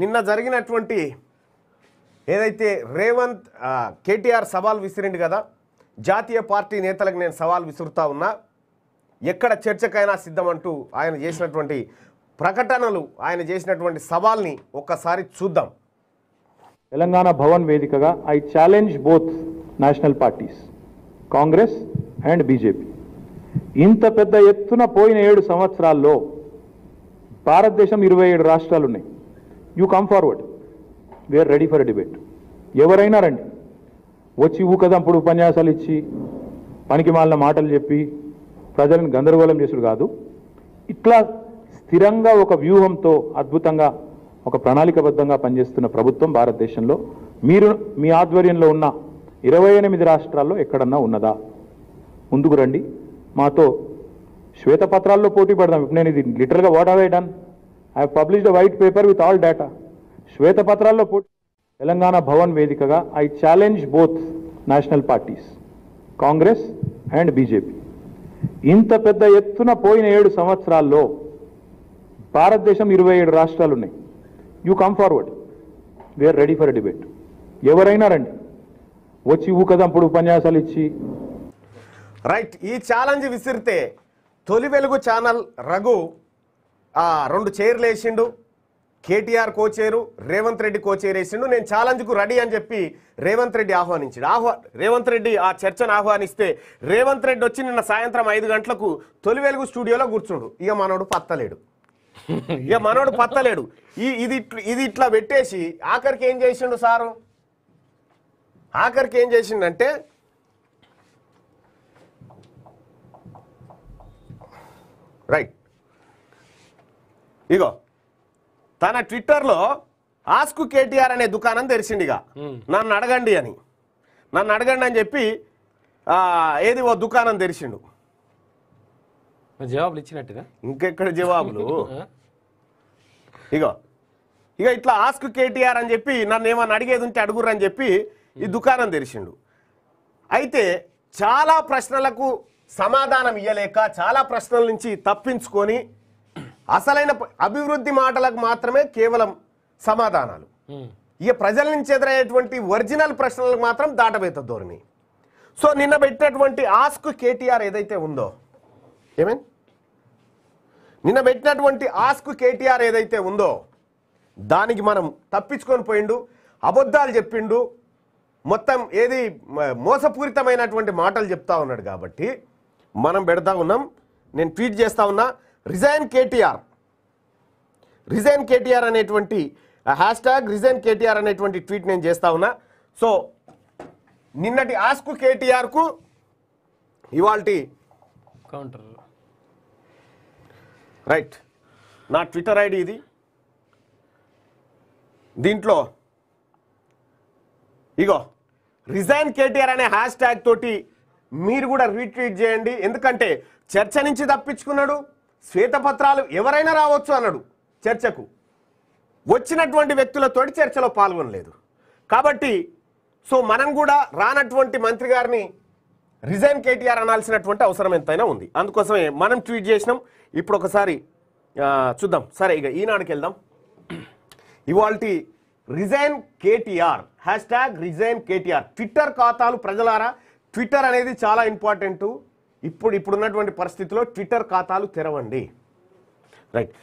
నిన్న జరిగినటువంటి ఏదైతే రేవంత్ కేటీఆర్ సవాల్ విసిరిండు కదా జాతీయ పార్టీ నేతలకు నేను సవాల్ విసురుతా ఉన్నా ఎక్కడ చర్చకైనా సిద్ధమంటూ ఆయన చేసినటువంటి ప్రకటనలు ఆయన చేసినటువంటి సవాల్ని ఒక్కసారి చూద్దాం. తెలంగాణ భవన్ వేదికగా I challenge both national parties Congress and BJP. ఇంత పెద్ద ఎత్తున పోయిన ఏడు సంవత్సరాల్లో భారతదేశం ఇరవై ఏడు రాష్ట్రాలు ఉన్నాయి you come forward. We're ready for debate ఎవరైనా రండి. వచ్చి ఊకదంపుడు ఉపన్యాసాలు ఇచ్చి పనికి మాలిన మాటలు చెప్పి ప్రజలను గందరగోళం చేసుడు కాదు. ఇట్లా స్థిరంగా ఒక వ్యూహంతో అద్భుతంగా ఒక ప్రణాళికబద్ధంగా పనిచేస్తున్న ప్రభుత్వం భారతదేశంలో మీరు మీ ఆధ్వర్యంలో ఉన్న ఇరవై ఎనిమిది రాష్ట్రాల్లో ఎక్కడన్నా ఉన్నదా? ముందుకు రండి. మాతో శ్వేతపత్రాల్లో పోటీ పడదాం. ఇప్పుడు నేను ఇది లిటరల్గా what have I done I published white paper with all data శ్వేతపత్రాల్లో పోటీ తెలంగాణ భవన్ వేదికగా I challenge both national parties Congress and BJP ఇంత పెద్ద ఎత్తున పోయిన ఏడు సంవత్సరాల్లో భారతదేశం ఇరవై ఏడు రాష్ట్రాలు ఉన్నాయి you come forward we're ready for debate ఎవరైనా రండి. వచ్చి ఊకదంపుడు ఉపన్యాసాలు ఇచ్చి. రైట్ ఈ ఛాలెంజ్ విసిరితే తొలి వెలుగు ఛానల్ రఘు రెండు చైర్లు వేసిండు. కేటీఆర్ కోచేరు రేవంత్ రెడ్డి కోచేరు వేసిండు. నేను ఛాలెంజ్కు రెడీ అని చెప్పి రేవంత్ రెడ్డి ఆహ్వానించాడు. ఆహ్వా రేవంత్ రెడ్డి ఆ చర్చను ఆహ్వానిస్తే రేవంత్ రెడ్డి వచ్చి నిన్న సాయంత్రం ఐదు గంటలకు తొలి వెలుగు స్టూడియోలో కూర్చుండు. ఇక మనోడు పత్తలేడు. ఇక మనోడు పత్తలేడు. ఈ ఇది ఇది ఇట్లా పెట్టేసి ఆఖరికి ఏం చేసిండు సారు? ఆఖరికి ఏం చేసిండంటే రైట్. ఇగో తన ట్విట్టర్లో ఆస్కు కేటీఆర్ అనే దుకాణం తెరిచిండిగా నన్ను అడగండి అని. నన్ను అడగండి అని చెప్పి ఏది ఓ దుకాణం తెరిచిండు. జవాబులు ఇచ్చినట్టుగా? ఇంకెక్కడ జవాబులు? ఇగో ఇక ఇట్లా ఆస్క్ కేటీఆర్ అని చెప్పి నన్ను ఏమన్నా అడిగేది ఉంటే అడుగురు అని చెప్పి ఈ దుకాణం తెరిచిండు. అయితే చాలా ప్రశ్నలకు సమాధానం ఇయ్యలేక చాలా ప్రశ్నల నుంచి తప్పించుకొని అసలైన అభివృద్ధి మాటలకు మాత్రమే కేవలం సమాధానాలు. ఇక ప్రజల నుంచి ఎదురయ్యేటువంటి ఒరిజినల్ ప్రశ్నలకు మాత్రం దాటవేత ధోరణి. సో నిన్న పెట్టినటువంటి ఆస్క్ కేటీఆర్ ఏదైతే ఉందో ఏమేం? నిన్న పెట్టినటువంటి ఆస్క్ కేటీఆర్ ఏదైతే ఉందో దానికి మనం తప్పించుకొని పోయిండు అబద్ధాలు చెప్పిండు మొత్తం ఏది మోసపూరితమైనటువంటి మాటలు చెప్తా ఉన్నాడు కాబట్టి మనం పెడతా ఉన్నాం నేను ట్వీట్ చేస్తా ఉన్నా రిజైన్ కేటీఆర్. రిజైన్ కేటీఆర్ అనేటువంటి హ్యాష్ ట్యాగ్ రిజైన్ కేటీఆర్ అనేటువంటి ట్వీట్ నేను చేస్తా ఉన్నా. సో నిన్నటి ఆస్కు కేటీఆర్కు ఇవాల్టి కౌంటర్. రైట్. నా ట్విట్టర్ ఐడి ఇది. దీంట్లో ఇగో రిజైన్ కేటీఆర్ అనే హ్యాష్ ట్యాగ్ తోటి మీరు కూడా రీట్వీట్ చేయండి. ఎందుకంటే చర్చ నుంచి తప్పించుకున్నాడు. శ్వేతపత్రాలు ఎవరైనా రావచ్చు అన్నాడు చర్చకు. వచ్చినటువంటి వ్యక్తులతోటి చర్చలో పాల్గొనలేదు. కాబట్టి సో మనం కూడా రానటువంటి మంత్రి గారిని రిజైన్ కేటీఆర్ అనాల్సినటువంటి అవసరం ఎంతైనా ఉంది. అందుకోసమే మనం ట్వీట్ చేసినాం. ఇప్పుడు ఒకసారి చూద్దాం. సరే ఇక ఈనాడుకి వెళ్దాం. ఇవాళ resign KTR hashtag resign KTR. Twitter ఖాతాలు ప్రజలారా ట్విట్టర్ అనేది చాలా ఇంపార్టెంట్. ఇప్పుడు ఇప్పుడున్నటువంటి పరిస్థితిలో ట్విట్టర్ ఖాతాలు తెరవండి. రైట్.